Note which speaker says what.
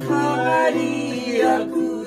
Speaker 1: Maria Cruz.